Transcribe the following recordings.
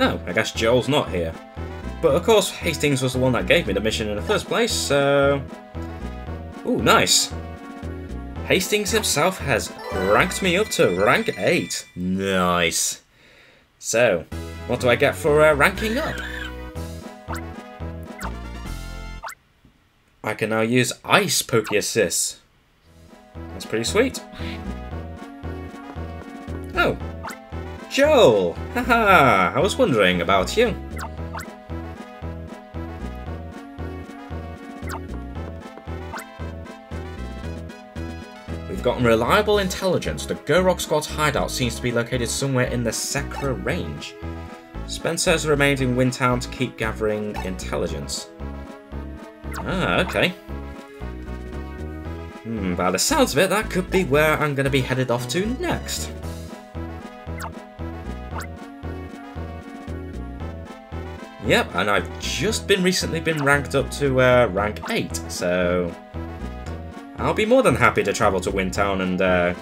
Oh, I guess Joel's not here. But of course, Hastings was the one that gave me the mission in the first place, so... Ooh, nice. Hastings himself has ranked me up to rank 8. Nice. So, what do I get for uh, ranking up? I can now use Ice Poké Assists. That's pretty sweet. Oh. Joel! Haha, I was wondering about you. We've gotten reliable intelligence. The Go-Rock Squad's hideout seems to be located somewhere in the Sekra range. Spencer has remained in Wintown to keep gathering intelligence. Ah, okay. Hmm, by the sounds of it, that could be where I'm going to be headed off to next. Yep, and I've just been recently been ranked up to uh, rank 8, so... I'll be more than happy to travel to Wintown and uh,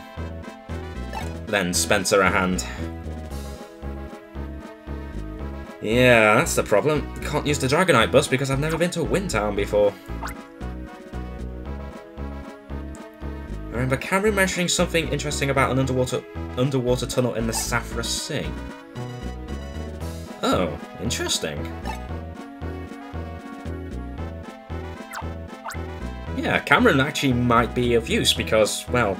lend Spencer a hand. Yeah, that's the problem. Can't use the Dragonite bus because I've never been to Wintown before. I remember Cameron mentioning something interesting about an underwater underwater tunnel in the Safra Sea. Oh, interesting. Yeah, Cameron actually might be of use because, well,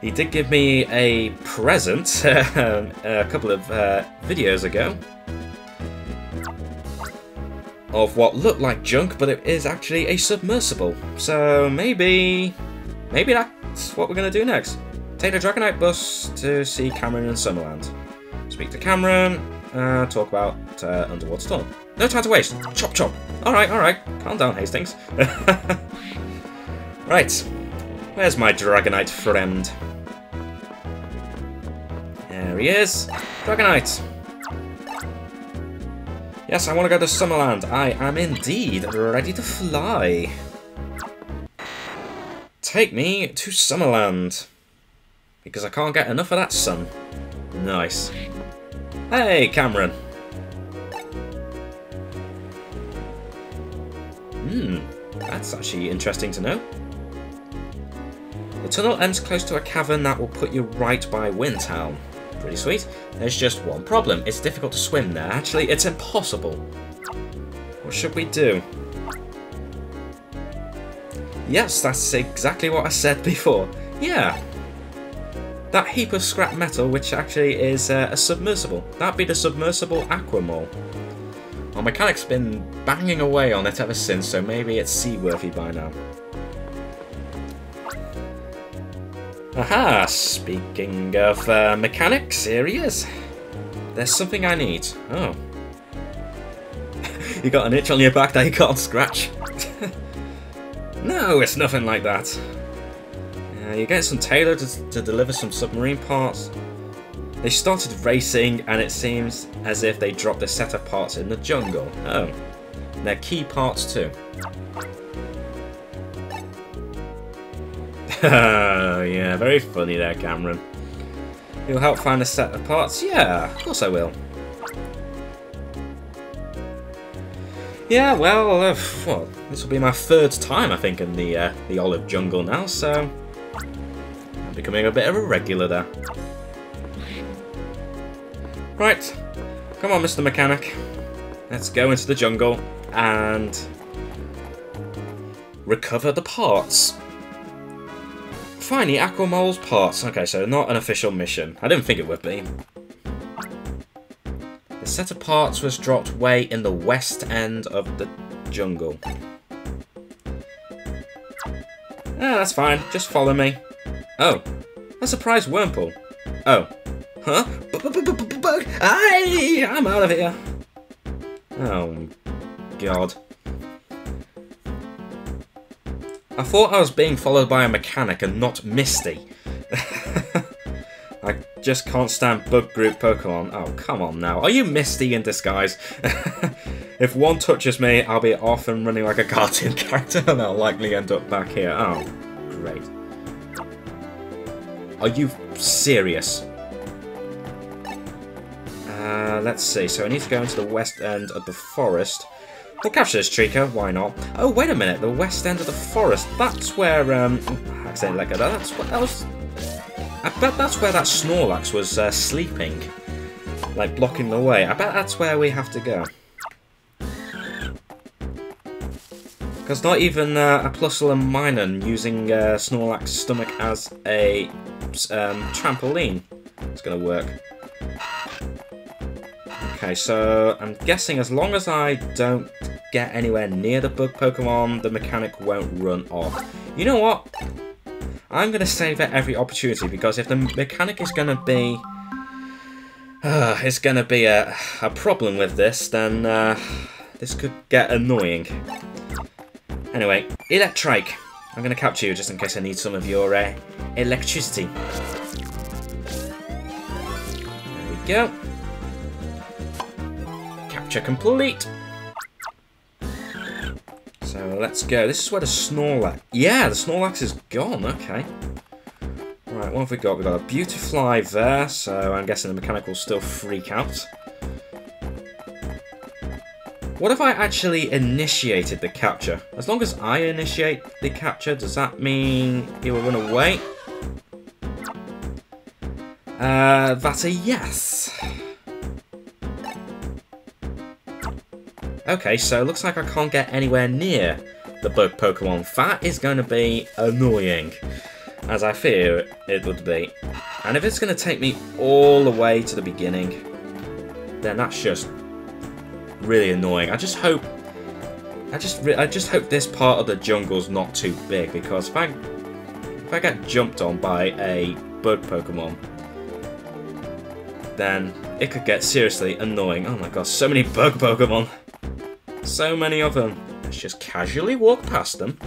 he did give me a present a couple of uh, videos ago of what looked like junk, but it is actually a submersible. So maybe, maybe that's what we're going to do next. Take the Dragonite bus to see Cameron in Summerland. Speak to Cameron, uh, talk about uh, underwater tunnel. No time to waste. Chop chop. Alright, alright. Calm down, Hastings. right. Where's my Dragonite friend? There he is. Dragonite. Yes, I want to go to Summerland. I am indeed ready to fly. Take me to Summerland. Because I can't get enough of that sun. Nice. Hey, Cameron. Hmm, that's actually interesting to know. The tunnel ends close to a cavern that will put you right by Wintown. Pretty sweet. There's just one problem. It's difficult to swim there. Actually, it's impossible. What should we do? Yes, that's exactly what I said before. Yeah. That heap of scrap metal, which actually is uh, a submersible. That'd be the submersible Aquamole. Our mechanic's been banging away on it ever since, so maybe it's seaworthy by now. Aha! Speaking of uh, mechanics, here he is. There's something I need. Oh. you got an itch on your back that you can't scratch? no, it's nothing like that. You get some tailor to, to deliver some submarine parts. They started racing, and it seems as if they dropped a set of parts in the jungle. Oh. And they're key parts too. yeah, very funny there, Cameron. You'll help find a set of parts? Yeah, of course I will. Yeah, well, uh, well this will be my third time, I think, in the uh, the olive jungle now, so I'm becoming a bit of a regular there. Right, come on, Mr. Mechanic. Let's go into the jungle and recover the parts. Finally, Aquamole's parts. Okay, so not an official mission. I didn't think it would be. The set of parts was dropped way in the west end of the jungle. Ah, that's fine. Just follow me. Oh, a surprise Wurmple. Oh. Huh? Aye! I'm out of here. Oh, God. I thought I was being followed by a mechanic and not Misty. I just can't stand bug group Pokemon. Oh, come on now. Are you Misty in disguise? if one touches me, I'll be off and running like a cartoon character and I'll likely end up back here. Oh, great. Are you serious? Uh, let's see. So I need to go into the west end of the forest. We'll capture this Treecko, why not? Oh, wait a minute, the west end of the forest. That's where, um, I accidentally let go. That's what else... I bet that's where that Snorlax was uh, sleeping, like blocking the way. I bet that's where we have to go. Because not even uh, a Plusle and Minun using uh, Snorlax's stomach as a um, trampoline is going to work. Okay, so I'm guessing as long as I don't get anywhere near the bug Pokemon, the mechanic won't run off. You know what? I'm going to save at every opportunity because if the mechanic is going to be... Uh, it's going to be a, a problem with this, then uh, this could get annoying. Anyway, Electrike. I'm going to capture you just in case I need some of your uh, electricity. There we go. Capture complete. So let's go. This is where the Snorlax... Yeah, the Snorlax is gone. Okay. Right, what have we got? We've got a Beautifly there, so I'm guessing the mechanic will still freak out. What if I actually initiated the capture? As long as I initiate the capture, does that mean he will run away? Uh, that's a yes. Okay, so it looks like I can't get anywhere near the bug Pokemon. That is going to be annoying, as I fear it would be. And if it's going to take me all the way to the beginning, then that's just really annoying. I just hope, I just, I just hope this part of the jungle's not too big because if I, if I get jumped on by a bug Pokemon, then it could get seriously annoying. Oh my god, so many bug Pokemon. So many of them. Let's just casually walk past them.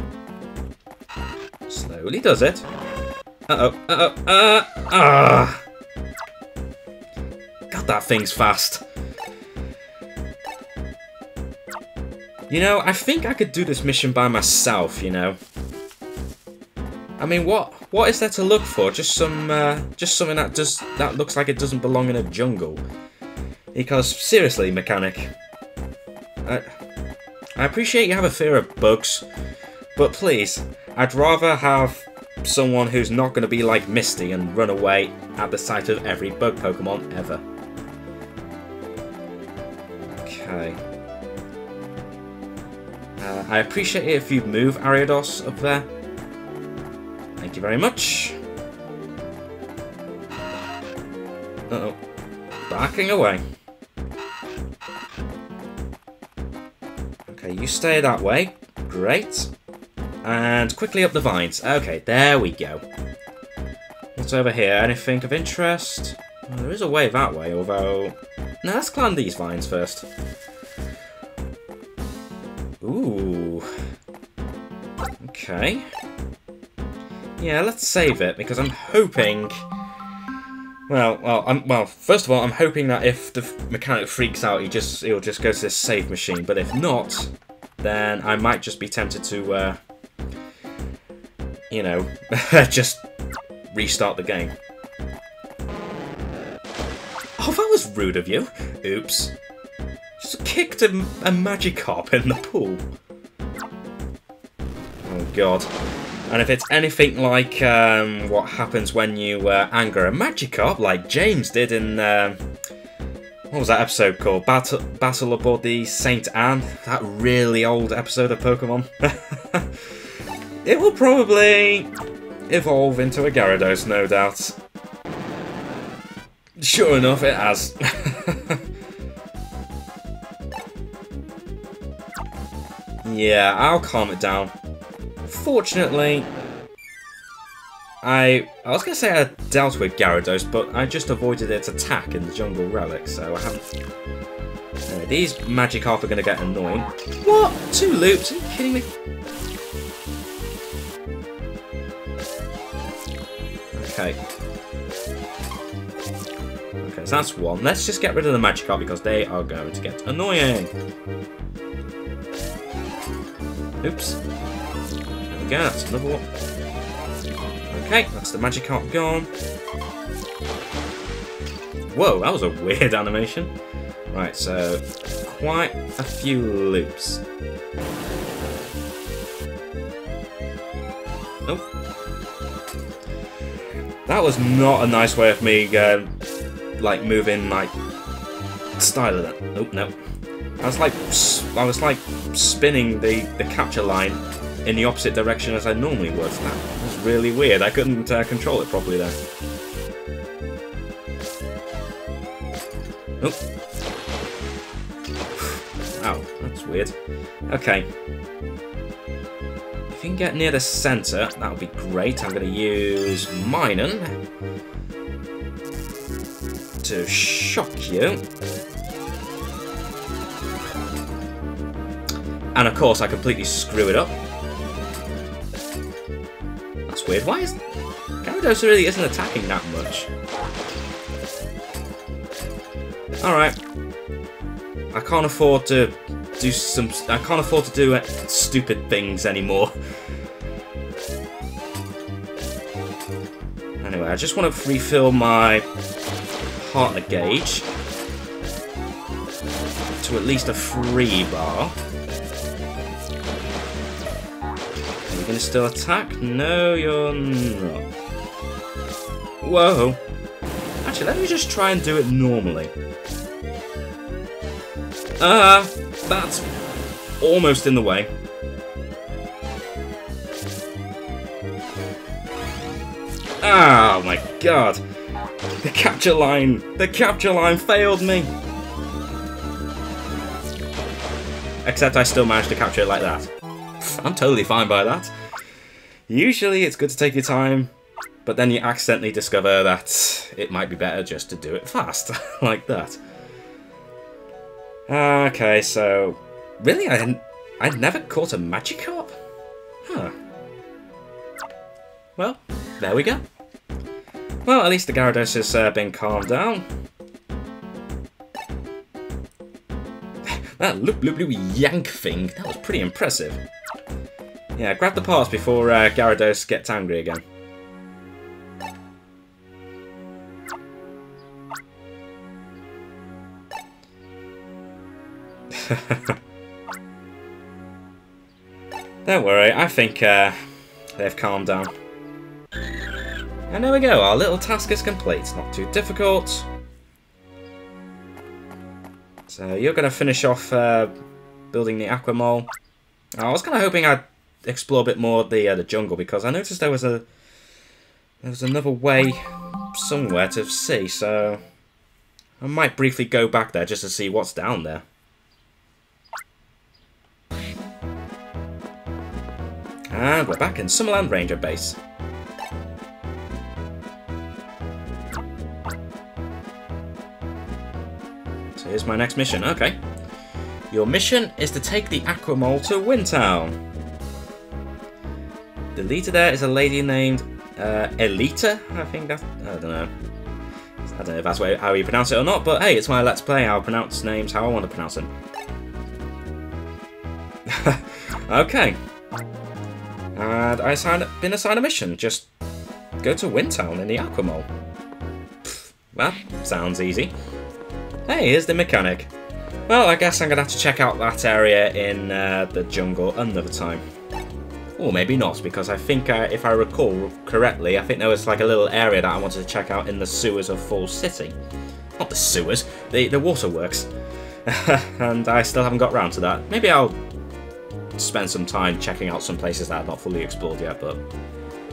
Slowly does it. Uh-oh, uh-oh, uh, ah! God, that thing's fast. You know, I think I could do this mission by myself, you know. I mean, what what is there to look for? Just some, uh, just something that does that looks like it doesn't belong in a jungle. Because seriously, mechanic, I, I appreciate you have a fear of bugs, but please, I'd rather have someone who's not going to be like Misty and run away at the sight of every bug Pokemon ever. Okay. I appreciate it if you move Ariados up there. Thank you very much. Uh oh Backing away. Okay, you stay that way. Great. And quickly up the vines. Okay, there we go. What's over here? Anything of interest? Well, there is a way that way, although... Now let's climb these vines first. Ooh. Okay. Yeah, let's save it, because I'm hoping... Well, well, I'm, well. First of all, I'm hoping that if the mechanic freaks out, he just he'll just go to this save machine. But if not, then I might just be tempted to, uh, you know, just restart the game. Oh, that was rude of you. Oops. Just kicked a, a Magikarp in the pool. God. And if it's anything like um, what happens when you uh, anger a Magikarp, like James did in... Uh, what was that episode called? Battle, Battle aboard the St. Anne? That really old episode of Pokemon. it will probably evolve into a Gyarados, no doubt. Sure enough, it has. yeah, I'll calm it down. Fortunately, I I was going to say I dealt with Gyarados, but I just avoided its attack in the Jungle Relic, so I haven't... Anyway, these Magikarp are going to get annoying. What? Two loops? Are you kidding me? Okay. Okay, so that's one. Let's just get rid of the Magikarp because they are going to get annoying. Oops go, that's another one. Okay, that's the magic Magikarp gone. Whoa, that was a weird animation. Right, so quite a few loops. Nope. That was not a nice way of me, uh, like, moving, like, style of that. Nope, nope. I was like, I was like spinning the, the capture line in the opposite direction as I normally would. That was really weird. I couldn't uh, control it properly there. Nope. Wow, that's weird. Okay. If you can get near the centre, that would be great. I'm going to use Minun to shock you. And of course, I completely screw it up. That's weird. Why is... Gyarados really isn't attacking that much. Alright. I can't afford to do some... I can't afford to do uh, stupid things anymore. Anyway, I just want to refill my partner gauge to at least a free bar. To still attack? No, you're not. Whoa. Actually, let me just try and do it normally. Ah, uh, that's almost in the way. Oh my god. The capture line! The capture line failed me! Except I still managed to capture it like that. I'm totally fine by that. Usually it's good to take your time, but then you accidentally discover that it might be better just to do it fast, like that. Okay, so really, I I never caught a Magikarp. Huh. Well, there we go. Well, at least the Gyarados has uh, been calmed down. that loop loop loop yank thing, that was pretty impressive. Yeah, grab the parts before uh, Gyarados gets angry again. Don't worry, I think uh, they've calmed down. And there we go, our little task is complete. Not too difficult. So you're going to finish off uh, building the Aquamole. I was kind of hoping I'd explore a bit more the uh, the jungle because I noticed there was a there was another way somewhere to see, so I might briefly go back there just to see what's down there. And we're back in Summerland Ranger Base. So here's my next mission, okay. Your mission is to take the Aquamole to Wintown. The leader there is a lady named uh, Elita, I think that's, I don't know. I don't know if that's how you pronounce it or not, but hey, it's my Let's Play, I'll pronounce names how I want to pronounce them. okay, and I signed, been assigned a mission. Just go to Wintown in the Aquamole. well, sounds easy. Hey, here's the mechanic. Well, I guess I'm going to have to check out that area in uh, the jungle another time. Or maybe not, because I think, if I recall correctly, I think there was like a little area that I wanted to check out in the sewers of Fall City. Not the sewers, the, the waterworks. and I still haven't got round to that. Maybe I'll spend some time checking out some places that I've not fully explored yet, but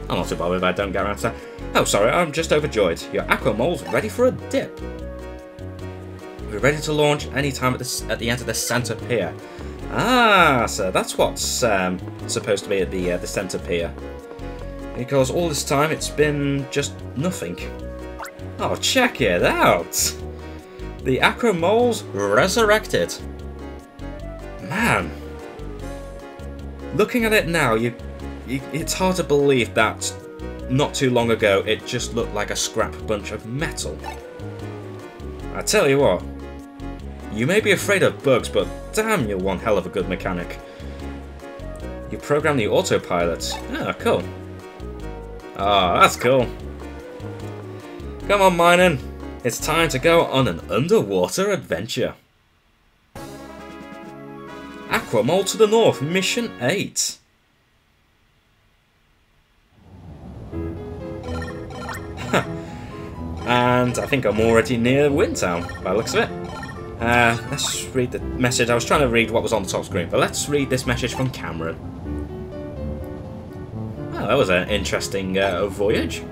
I'm not too bothered if I don't get around to that. Oh, sorry, I'm just overjoyed. Your Aquamole's ready for a dip. We're ready to launch anytime at the, at the end of the center pier. Ah, so that's what's um, supposed to be at the, uh, the center pier. Because all this time it's been just nothing. Oh, check it out! The Aquamole's resurrected. Man, looking at it now, you, you, it's hard to believe that not too long ago it just looked like a scrap bunch of metal. I tell you what, you may be afraid of bugs, but damn, you're one hell of a good mechanic. You program the autopilot. Ah, cool. Ah, that's cool. Come on, Minun. It's time to go on an underwater adventure. Aquamole to the north, mission 8. and I think I'm already near Wintown, by looks of it. Uh, let's read the message. I was trying to read what was on the top screen, but let's read this message from Cameron. Oh, that was an interesting uh, voyage.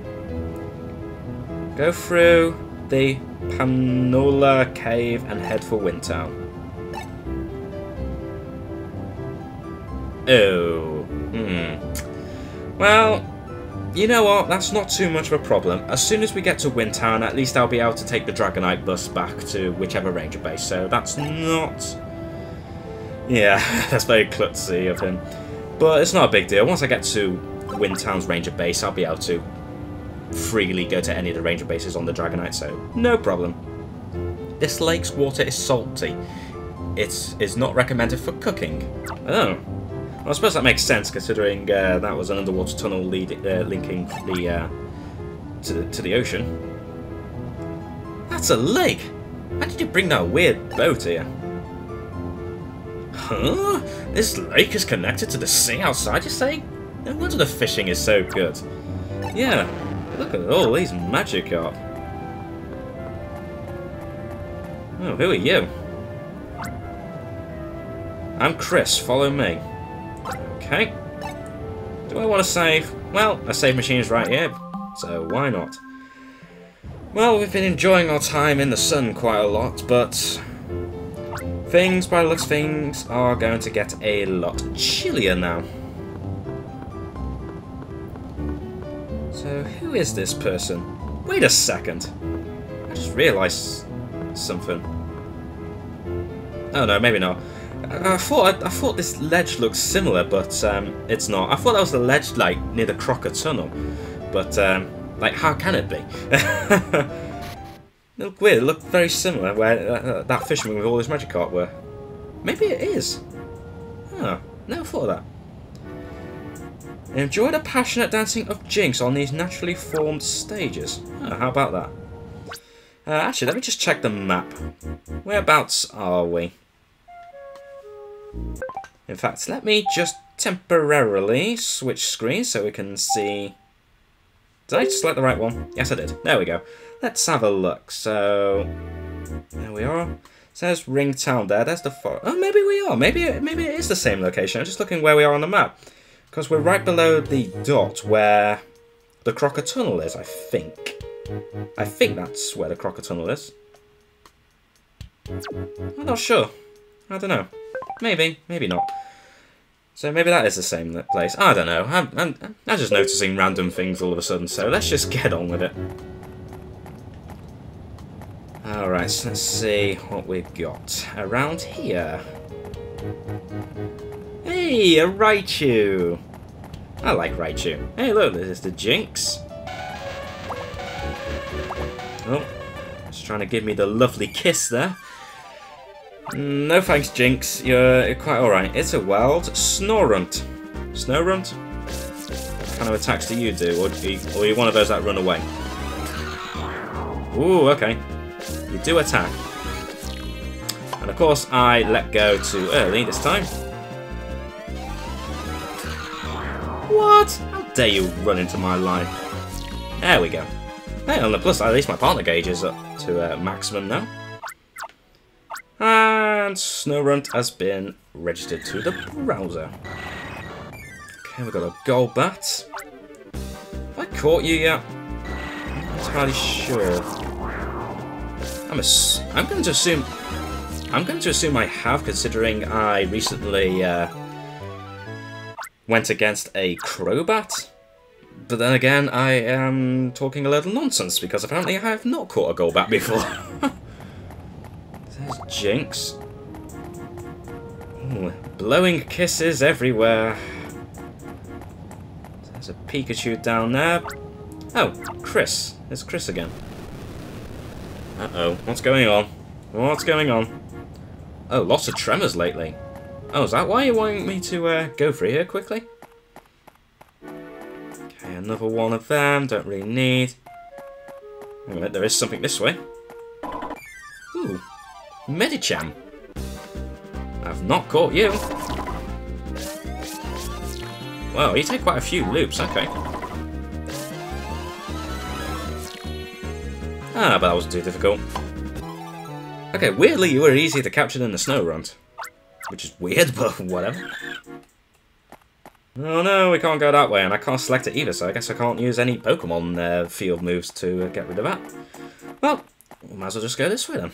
Go through the Panula Cave and head for Wintown. Oh. Hmm. Well, you know what? That's not too much of a problem. As soon as we get to Wintown, at least I'll be able to take the Dragonite bus back to whichever ranger base. So that's not... Yeah, that's very klutzy of him. But it's not a big deal. Once I get to Wintown's ranger base, I'll be able to freely go to any of the ranger bases on the Dragonite, so no problem. This lake's water is salty. It is not recommended for cooking. Oh. Well, I suppose that makes sense, considering uh, that was an underwater tunnel lead, uh, linking the, uh, to the to the ocean. That's a lake! How did you bring that weird boat here? Huh? This lake is connected to the sea outside, you say? No wonder the fishing is so good. Yeah, look at all these Magikarp. Oh, who are you? I'm Chris, follow me. Okay. Do I want to save? Well, a save machine is right here, so why not? Well, we've been enjoying our time in the sun quite a lot, but things, by the looks things, are going to get a lot chillier now. So, who is this person? Wait a second. I just realised something. Oh no, maybe not. I, thought I, I, thought this ledge looked similar, but um, it's not. I thought that was the ledge like near the Krokka Tunnel, but um, like how can it be? look weird. It looked very similar where uh, that fisherman with all his Magikarp were. Maybe it is. Oh, never thought of that. Enjoy the passionate dancing of Jynx on these naturally formed stages. How about that? Uh, actually, let me just check the map. Whereabouts are we? In fact, let me just temporarily switch screens so we can see... Did I select the right one? Yes, I did. There we go. Let's have a look. So, there we are. It says Ringtown there. That's the far. Oh, maybe we are. Maybe maybe it is the same location. I'm just looking where we are on the map. Because we're right below the dot where the Krokka Tunnel is, I think. I think that's where the Krokka Tunnel is. I'm not sure. I don't know. Maybe, maybe not. So maybe that is the same place. I don't know. I'm, I'm, I'm just noticing random things all of a sudden, so let's just get on with it. Alright, so let's see what we've got around here. Hey, a Raichu! I like Raichu. Hey, look, there's the Jynx. Oh, just trying to give me the lovely kiss there. No thanks, Jynx. You're quite alright. It's a wild Snorunt. Snorunt? What kind of attacks do you do? Or, you, or are you one of those that run away? Ooh, okay. You do attack. And of course, I let go too early this time. What? How dare you run into my line? There we go. Hey, on the plus side, at least my partner gauge is up to uh, maximum now. And Snorunt has been registered to the browser. Okay, we've got a Golbat. Have I caught you yet? Not entirely sure. I'm, I'm going to assume... I'm going to assume I have, considering I recently... Uh, went against a Crobat. But then again, I am talking a little nonsense because apparently I have not caught a Golbat before. There's Jynx. Blowing kisses everywhere. There's a Pikachu down there. Oh, Chris. There's Chris again. Uh-oh. What's going on? What's going on? Oh, lots of tremors lately. Oh, is that why you want me to uh, go through here quickly? Okay, another one of them. Don't really need. Wait, there is something this way. Ooh. Medicham. I've not caught you. Well, you take quite a few loops, okay. Ah, but that wasn't too difficult. Okay, weirdly you were easier to capture than the Snorunt. Which is weird, but whatever. Oh no, we can't go that way, and I can't select it either, so I guess I can't use any Pokemon uh, field moves to uh, get rid of that. Well, we might as well just go this way then.